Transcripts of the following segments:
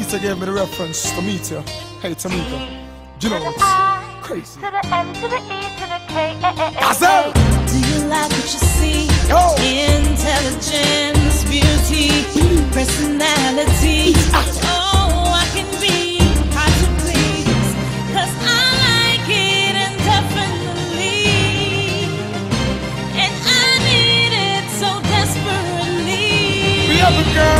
Peter gave me the reference to meet you. Hey, Timeka. Do you know it's crazy? To the M to the E to the K. Gazelle! Do you like what you see? Yo! Intelligence, beauty, personality. Oh, I can be hard to please. Cause I like it indefinitely. And I need it so desperately. We have a girl.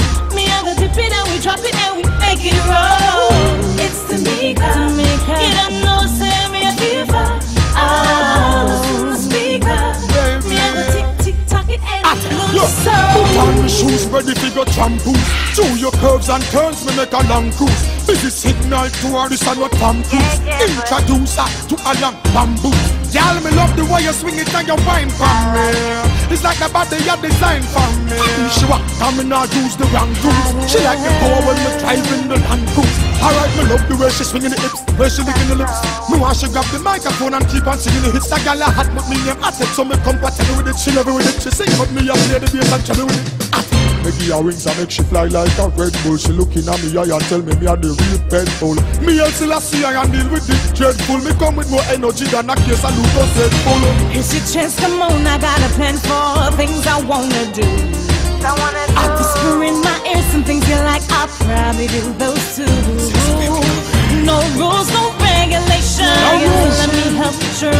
my ready for your trampoos. Through your curves and turns, me make a long cruise. Busy Signal to this and not Tom Cruise. Introduce her to a long bamboo. Y'all, me love the way you swing it and you wine for me. It's like the body you designed for me. She walk, come and not use the wrong tools. She like the power when me driving the land cruise. Alright, me love the way she swinging the hips, where she licking the lips. Me want she grab the microphone and keep on singing the hits. That gal a hot, but me name at it, so me compatible with it. She never with it. She sing, but me a play the bass and chubby with it. At it. Maybe her wings and make she fly like a red bull. She looking at me eye and tell me me a the real pen bull. Me and still a see her and deal with it dreadful. Me come with more energy than a case of Lucas Red Bull. It's your chance, come on, I got a plan for things I wanna do. I wanna I do. whisper in my ear some things you like, I'll probably do those too. No rules, no regulations. rules. Let me help with your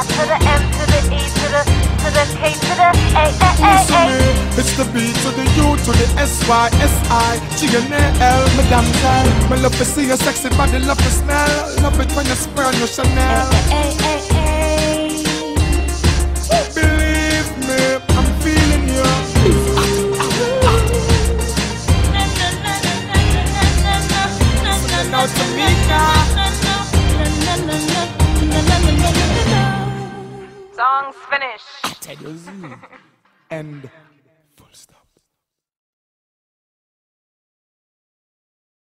I to the M to the E to the to the K to the A A A A. me. It's the B to the U to the S Y S I G N A L. Me damn girl. Me love to see your sexy body, love to smell. Love it when you spray on your Chanel. Believe me, I'm feeling you. Now Timeka. Song's finished. And full stop.